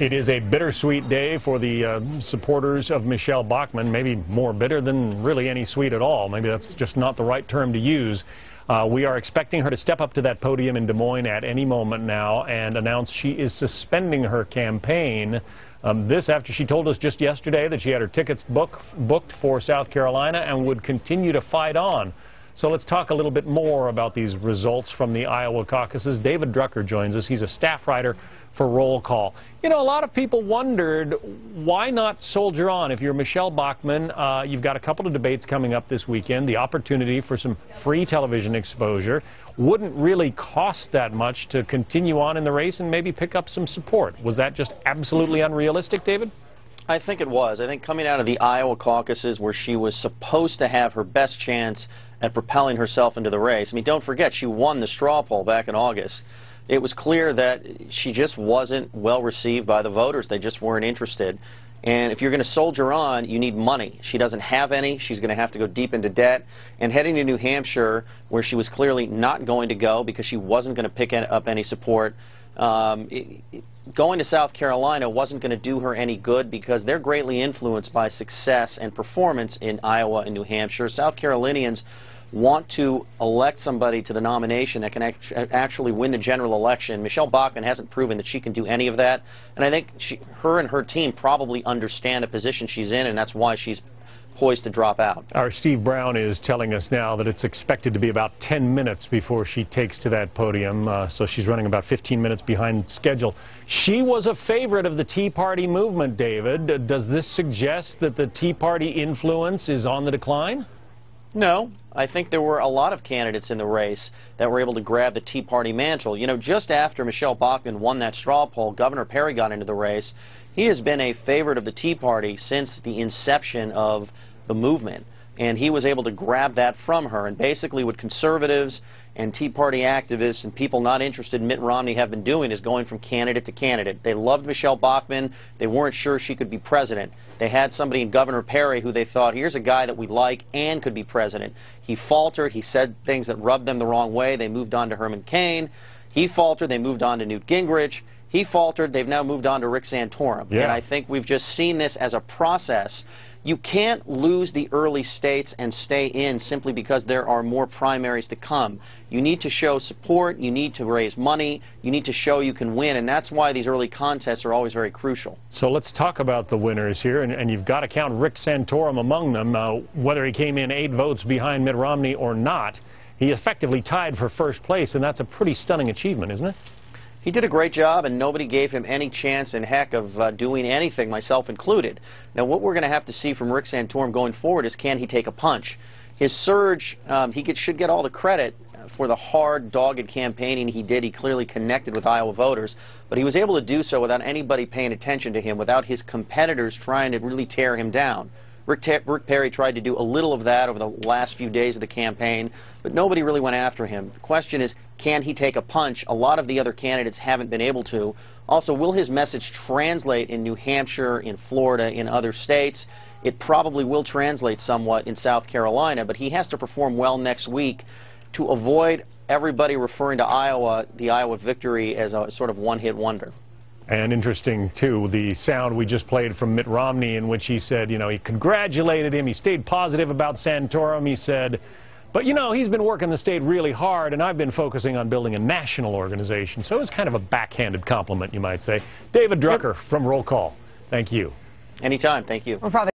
It is a bittersweet day for the uh, supporters of Michele Bachmann, maybe more bitter than really any sweet at all. Maybe that's just not the right term to use. Uh, we are expecting her to step up to that podium in Des Moines at any moment now and announce she is suspending her campaign. Um, this after she told us just yesterday that she had her tickets book, booked for South Carolina and would continue to fight on. So let's talk a little bit more about these results from the Iowa caucuses. David Drucker joins us. He's a staff writer for roll call. You know, a lot of people wondered why not soldier on. If you're Michele Bachmann, uh, you've got a couple of debates coming up this weekend, the opportunity for some free television exposure. Wouldn't really cost that much to continue on in the race and maybe pick up some support. Was that just absolutely unrealistic, David? I think it was. I think coming out of the Iowa caucuses where she was supposed to have her best chance at propelling herself into the race. I mean, don't forget, she won the straw poll back in August it was clear that she just wasn't well received by the voters. They just weren't interested. And if you're going to soldier on, you need money. She doesn't have any. She's going to have to go deep into debt. And heading to New Hampshire, where she was clearly not going to go because she wasn't going to pick up any support, um, going to South Carolina wasn't going to do her any good because they're greatly influenced by success and performance in Iowa and New Hampshire. South Carolinians want to elect somebody to the nomination that can act actually win the general election. Michele Bachmann hasn't proven that she can do any of that, and I think she, her and her team probably understand the position she's in, and that's why she's poised to drop out. Our Steve Brown is telling us now that it's expected to be about 10 minutes before she takes to that podium, uh, so she's running about 15 minutes behind schedule. She was a favorite of the Tea Party movement, David. Does this suggest that the Tea Party influence is on the decline? No, I think there were a lot of candidates in the race that were able to grab the Tea Party mantle. You know, just after Michele Bachmann won that straw poll, Governor Perry got into the race. He has been a favorite of the Tea Party since the inception of the movement and he was able to grab that from her. And basically what conservatives and Tea Party activists and people not interested in Mitt Romney have been doing is going from candidate to candidate. They loved Michele Bachmann. They weren't sure she could be president. They had somebody in Governor Perry who they thought, here's a guy that we like and could be president. He faltered. He said things that rubbed them the wrong way. They moved on to Herman Cain. He faltered. They moved on to Newt Gingrich. He faltered. They've now moved on to Rick Santorum. Yeah. And I think we've just seen this as a process you can't lose the early states and stay in simply because there are more primaries to come. You need to show support, you need to raise money, you need to show you can win, and that's why these early contests are always very crucial. So let's talk about the winners here, and, and you've got to count Rick Santorum among them, uh, whether he came in eight votes behind Mitt Romney or not. He effectively tied for first place, and that's a pretty stunning achievement, isn't it? He did a great job, and nobody gave him any chance in heck of uh, doing anything, myself included. Now, what we're going to have to see from Rick Santorum going forward is can he take a punch? His surge, um, he should get all the credit for the hard, dogged campaigning he did. He clearly connected with Iowa voters, but he was able to do so without anybody paying attention to him, without his competitors trying to really tear him down. Rick, Rick, Perry tried to do a little of that over the last few days of the campaign, but nobody really went after him. The question is, can he take a punch? A lot of the other candidates haven't been able to. Also, will his message translate in New Hampshire, in Florida, in other states? It probably will translate somewhat in South Carolina, but he has to perform well next week to avoid everybody referring to Iowa, the Iowa victory, as a sort of one-hit wonder. And interesting, too, the sound we just played from Mitt Romney in which he said, you know, he congratulated him. He stayed positive about Santorum. He said, but, you know, he's been working the state really hard, and I've been focusing on building a national organization. So it was kind of a backhanded compliment, you might say. David Drucker yep. from Roll Call. Thank you. Anytime. Thank you.